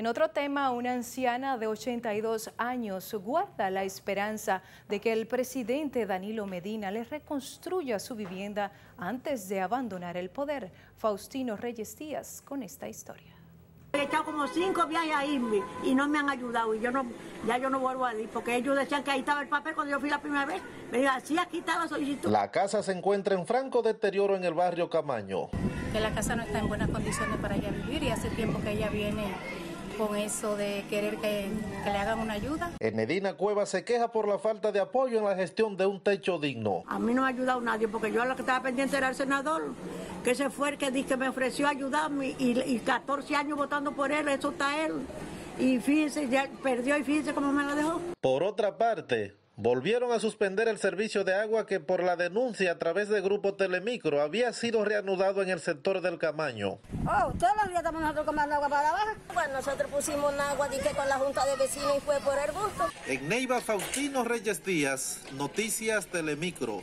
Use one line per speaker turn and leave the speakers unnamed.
En otro tema, una anciana de 82 años guarda la esperanza de que el presidente Danilo Medina le reconstruya su vivienda antes de abandonar el poder. Faustino Reyes Díaz con esta historia.
He echado como cinco viajes a irme y no me han ayudado y yo no, ya yo no vuelvo a ir porque ellos decían que ahí estaba el papel cuando yo fui la primera vez. Me dijeron, sí, aquí estaba solicitud.
La casa se encuentra en franco deterioro en el barrio Camaño.
Que la casa no está en buenas condiciones para ella vivir y hace tiempo que ella viene con eso de querer que, que, le hagan una ayuda.
Enedina Cueva se queja por la falta de apoyo en la gestión de un techo digno.
A mí no me ha ayudado nadie porque yo lo que estaba pendiente era el senador, que se fue el que, que me ofreció ayudarme y, y 14 años votando por él, eso está él. Y fíjense, ya perdió y fíjense cómo me la dejó.
Por otra parte, volvieron a suspender el servicio de agua que por la denuncia a través de Grupo Telemicro había sido reanudado en el sector del Camaño.
Oh, todos los días estamos nosotros tomando agua para abajo.
Bueno, nosotros pusimos un agua dije, con la Junta de Vecinos y fue por el gusto.
En Neiva Faustino Reyes Díaz, Noticias Telemicro.